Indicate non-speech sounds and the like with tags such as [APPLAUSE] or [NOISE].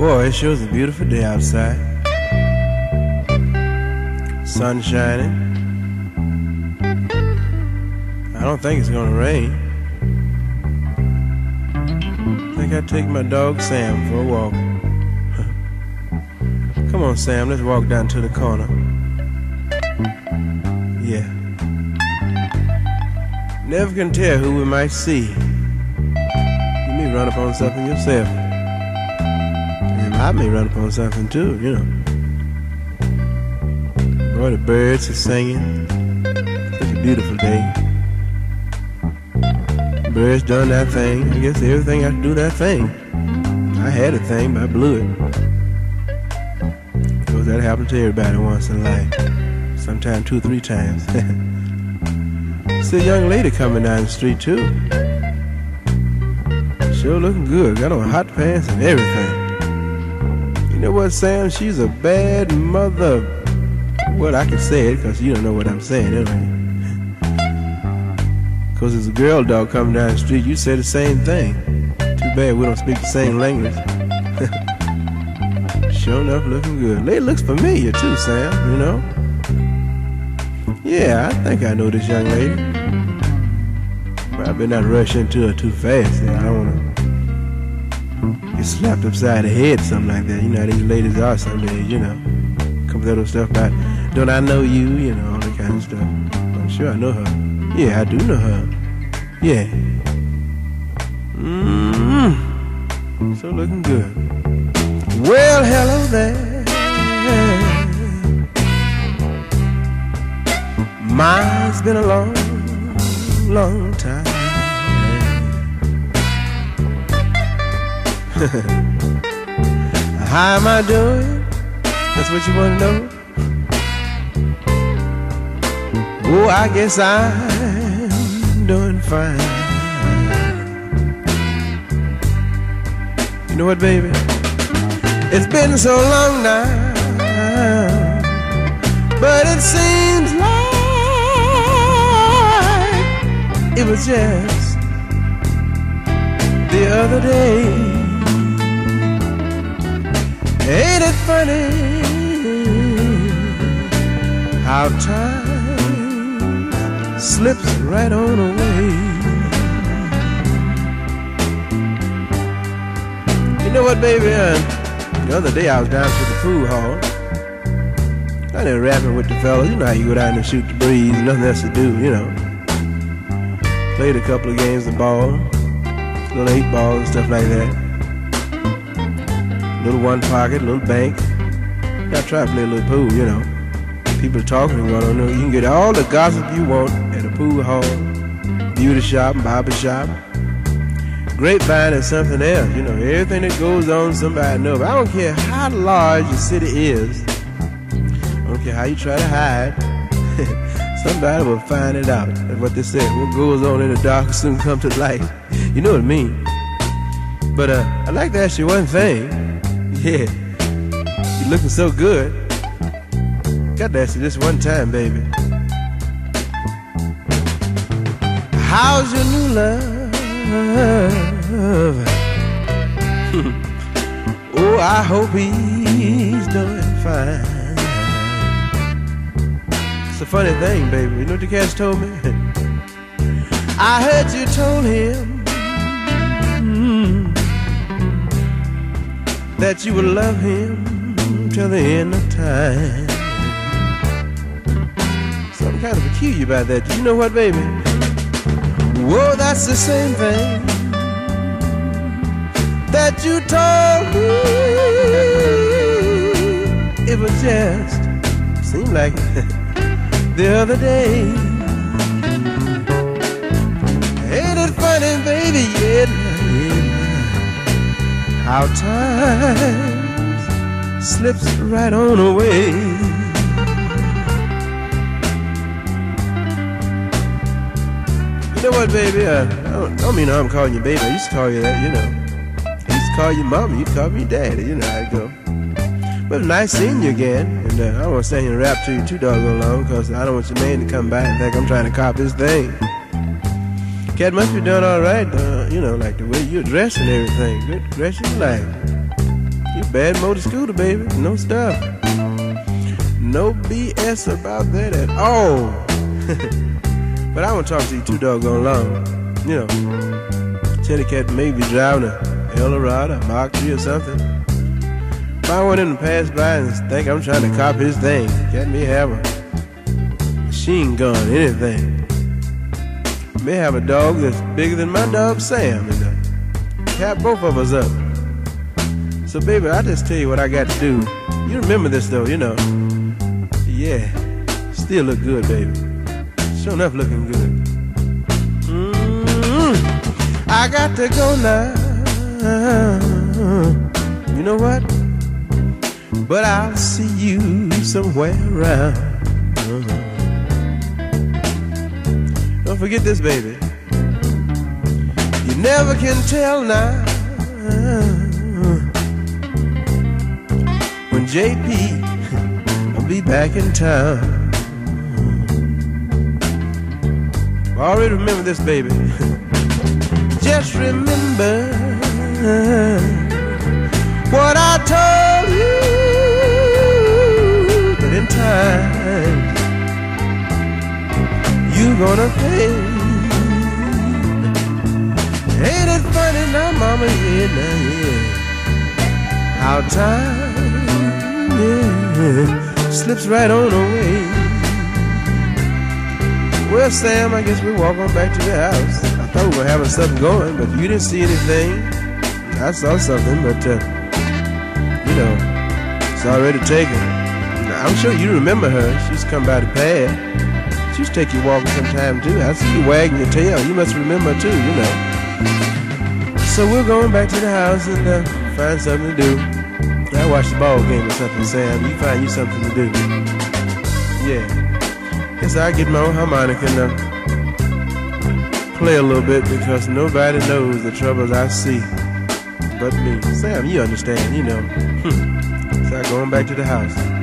Boy, it sure is a beautiful day outside. Sun shining. I don't think it's gonna rain. I think I'd take my dog Sam for a walk. [LAUGHS] Come on, Sam, let's walk down to the corner. Yeah. Never can tell who we might see. You may run upon something yourself. I may run upon something too, you know. Boy, the birds are singing. It's a beautiful day. Birds done that thing. I guess everything to do that thing. I had a thing, but I blew it. Because that happens to everybody once in life. Sometimes two three times. [LAUGHS] See a young lady coming down the street too. Sure looking good. Got on hot pants and everything. You know what, Sam? She's a bad mother. Well, I can say it because you don't know what I'm saying, anyway. Because there's a girl dog coming down the street, you say the same thing. Too bad we don't speak the same language. [LAUGHS] sure enough, looking good. Lady looks familiar too, Sam, you know? Yeah, I think I know this young lady. Better not rush into her too fast. I don't want to get slapped upside the head, something like that. You know these ladies are some days, you know. Come with that little stuff about, don't I know you, you know, all that kind of stuff. I'm sure I know her. Yeah, I do know her. Yeah. Mmm. So looking good. Well, hello there. Mine's been a long, long time. [LAUGHS] How am I doing? That's what you want to know? Oh, I guess I'm doing fine. You know what, baby? It's been so long now, but it seems like it was just the other day. Ain't it funny how time slips right on away? You know what, baby? Uh, the other day I was down to the pool hall. I there rapping with the fellas. You know how you go down and shoot the breeze, nothing else to do, you know. Played a couple of games of ball, little eight ball and stuff like that. Little one pocket, little bank. I try to play a little pool, you know. People talking and going on. You can get all the gossip you want at a pool hall, beauty shop, barber shop. Grapevine is something else, you know. Everything that goes on, somebody knows. I don't care how large your city is. I don't care how you try to hide. [LAUGHS] somebody will find it out. That's what they say. What goes on in the dark will soon come to light. You know what I mean? But uh, I'd like to ask you one thing. Yeah, you're looking so good. Got to ask you this one time, baby. How's your new love? [LAUGHS] oh, I hope he's doing fine. It's a funny thing, baby. You know what the cat told me? [LAUGHS] I heard you told him that you would love him till the end of time. Something kind of peculiar about that. You know what, baby? Whoa, that's the same thing that you told me. It was just seemed like [LAUGHS] the other day. Ain't it funny, baby? Yeah. How time slips right on away. You know what, baby? I don't, don't mean I'm calling you baby. I used to call you that, you know. I used to call you mama. You call me daddy. You know how it go. But nice seeing you again. And uh, I to stand here and rap to you too doggone long because I don't want your man to come back and think I'm trying to cop his thing. Cat must be doing all right, uh, you know, like the way you dress and everything. Good dress you like. You bad motor scooter, baby. No stuff. No BS about that at all. [LAUGHS] but I want to talk to you too doggone long. You know, Teddy Cat may be driving a Eldorado, Mark 3 or something. If I want to pass by and think I'm trying to cop his thing, Cat me have a machine gun, anything. May have a dog that's bigger than my dog Sam and uh, cap both of us up. So baby, I just tell you what I got to do. You remember this though, you know. Yeah, still look good, baby. Sure enough, looking good. Mm-hmm. I got to go now. You know what? But I'll see you somewhere around. Forget this, baby. You never can tell now when JP [LAUGHS] will be back in town. I Already remember this, baby. [LAUGHS] Just remember what I told you. Gonna pay. Ain't it funny now, mama? Yeah, now, yeah. How time, yeah slips right on away. Well, Sam, I guess we're walking back to the house. I thought we were having something going, but you didn't see anything. I saw something, but, uh, you know, it's already taken. I'm sure you remember her. She's come by the pad. To take you walking sometime, too. I see you wagging your tail. You must remember, too, you know. So we're going back to the house and uh, find something to do. I watch the ball game or something, Sam. You find you something to do. Yeah. Guess I get my own harmonica and uh, play a little bit because nobody knows the troubles I see but me. Sam, you understand, you know. so I'm going back to the house.